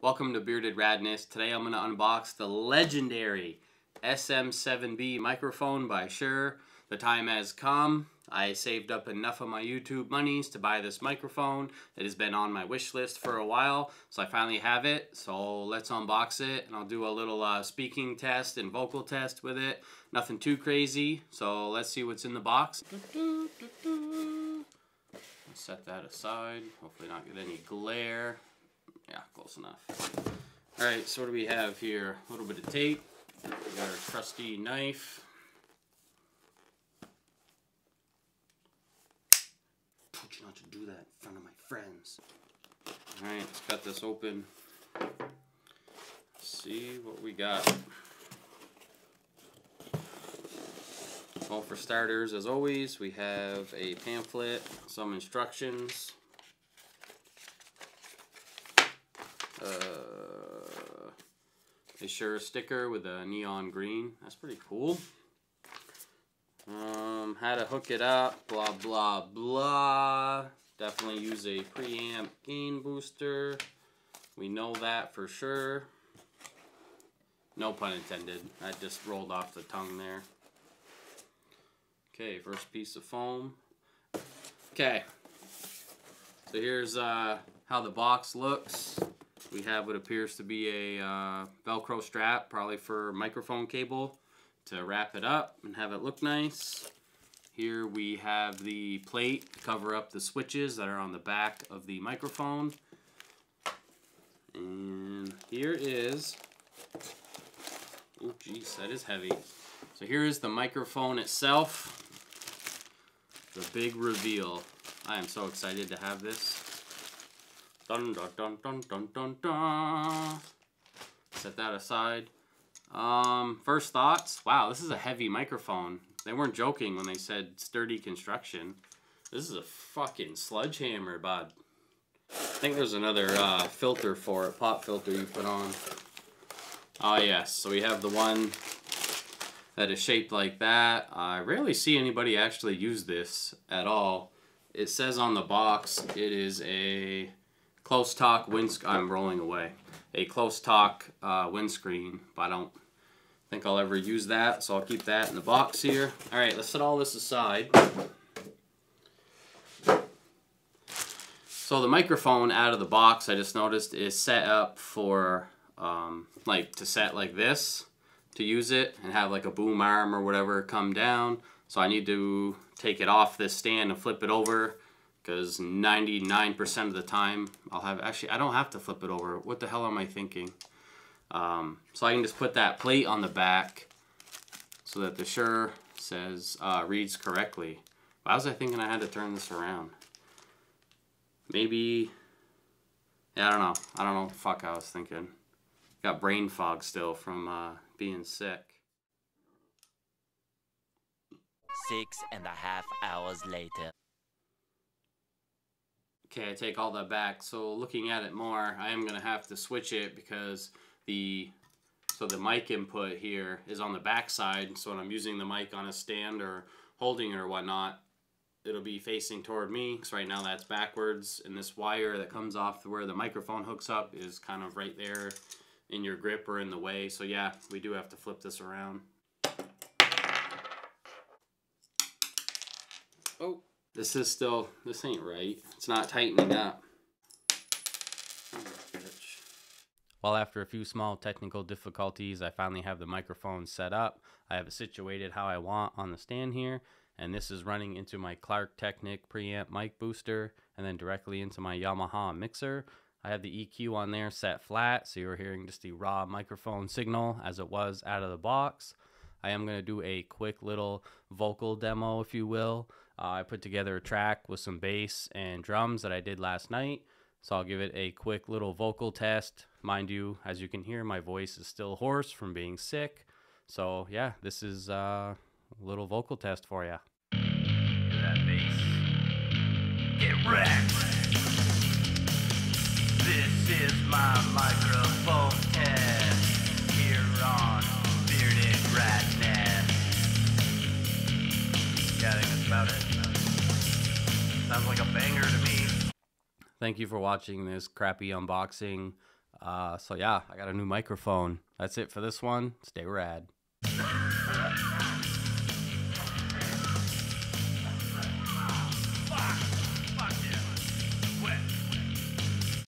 Welcome to Bearded Radness. Today I'm going to unbox the legendary SM7B microphone by Shure. The time has come. I saved up enough of my YouTube monies to buy this microphone. It has been on my wish list for a while, so I finally have it. So let's unbox it, and I'll do a little uh, speaking test and vocal test with it. Nothing too crazy, so let's see what's in the box. Set that aside. Hopefully not get any glare. Close enough. Alright, so what do we have here? A little bit of tape. We got our trusty knife. Told you not to do that in front of my friends. Alright, let's cut this open. Let's see what we got. Well, for starters, as always, we have a pamphlet, some instructions, Uh, a Shure sticker with a neon green. That's pretty cool. Um, how to hook it up, blah, blah, blah. Definitely use a preamp gain booster. We know that for sure. No pun intended. I just rolled off the tongue there. Okay, first piece of foam. Okay. So here's uh, how the box looks. We have what appears to be a uh, Velcro strap, probably for microphone cable, to wrap it up and have it look nice. Here we have the plate to cover up the switches that are on the back of the microphone. And here is, oh geez, that is heavy. So here is the microphone itself. The big reveal. I am so excited to have this. Dun dun dun dun dun dun dun. Set that aside. Um, first thoughts. Wow, this is a heavy microphone. They weren't joking when they said sturdy construction. This is a fucking sledgehammer, bud. I think there's another uh, filter for it, pop filter you put on. Oh yes, so we have the one that is shaped like that. I rarely see anybody actually use this at all. It says on the box it is a close talk wind. I'm rolling away. A close talk uh, windscreen, but I don't think I'll ever use that, so I'll keep that in the box here. All right, let's set all this aside. So the microphone out of the box, I just noticed, is set up for um, like to set like this to use it and have like a boom arm or whatever come down. So I need to take it off this stand and flip it over because 99% of the time I'll have, actually I don't have to flip it over. What the hell am I thinking? Um, so I can just put that plate on the back so that the Shure says, uh, reads correctly. Why was I thinking I had to turn this around? Maybe, yeah, I don't know. I don't know what the fuck I was thinking. Got brain fog still from uh, being sick. Six and a half hours later. Okay, I take all that back. So looking at it more, I am going to have to switch it because the so the mic input here is on the back side. So when I'm using the mic on a stand or holding it or whatnot, it'll be facing toward me. Because right now that's backwards. And this wire that comes off where the microphone hooks up is kind of right there in your grip or in the way. So yeah, we do have to flip this around. Oh. This is still, this ain't right. It's not tightening up. Well, after a few small technical difficulties, I finally have the microphone set up. I have it situated how I want on the stand here, and this is running into my Klark Teknik preamp mic booster, and then directly into my Yamaha mixer. I have the EQ on there set flat, so you're hearing just the raw microphone signal as it was out of the box. I am going to do a quick little vocal demo, if you will. Uh, I put together a track with some bass and drums that I did last night. So I'll give it a quick little vocal test. Mind you, as you can hear, my voice is still hoarse from being sick. So yeah, this is uh, a little vocal test for you. That bass? Get wrecked! This is my microphone test here on Bearded Radness. Yeah, I think that's about it. Sounds like a banger to me. Thank you for watching this crappy unboxing. Uh, so yeah, I got a new microphone. That's it for this one. Stay rad.